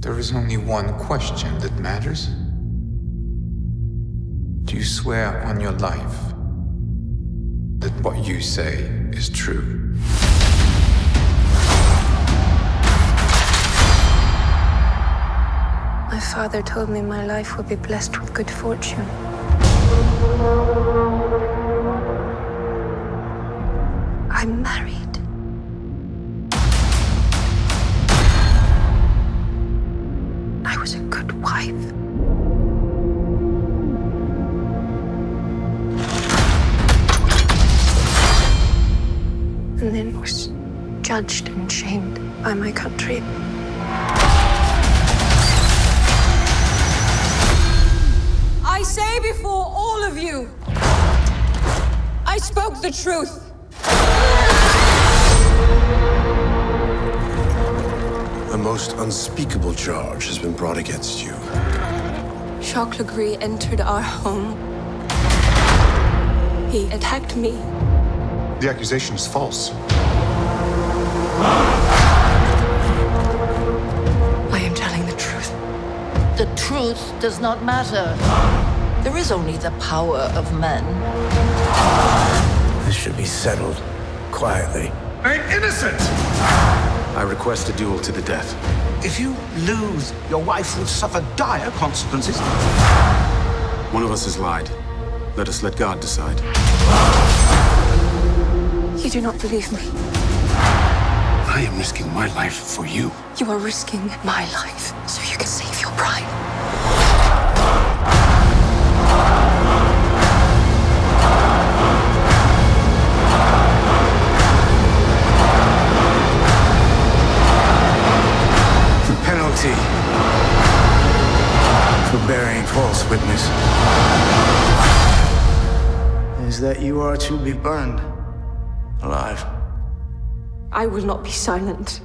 There is only one question that matters. Do you swear on your life that what you say is true? My father told me my life would be blessed with good fortune. I'm married. Judged and shamed by my country. I say before all of you, I spoke the truth. A most unspeakable charge has been brought against you. Jacques Le Gris entered our home. He attacked me. The accusation is false. I am telling the truth. The truth does not matter. There is only the power of men. This should be settled quietly. I'm innocent! I request a duel to the death. If you lose, your wife will suffer dire consequences. One of us has lied. Let us let God decide. You do not believe me. I am risking my life for you. You are risking my life so you can save your pride. The penalty for bearing false witness is that you are to be burned alive. I will not be silent.